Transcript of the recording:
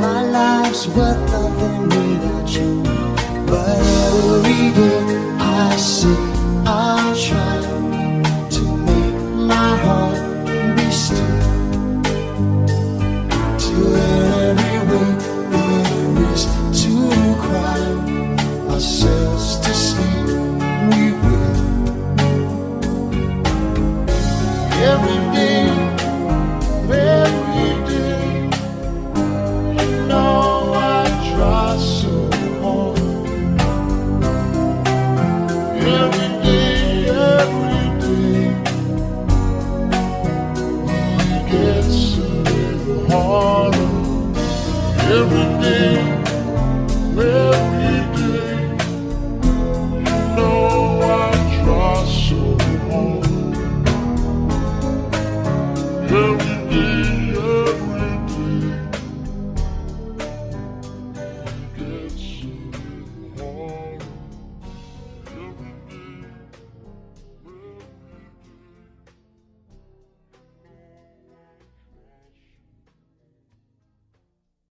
my life's worth nothing without you. But every day I see. party every day, every day. You know I try so hard. Every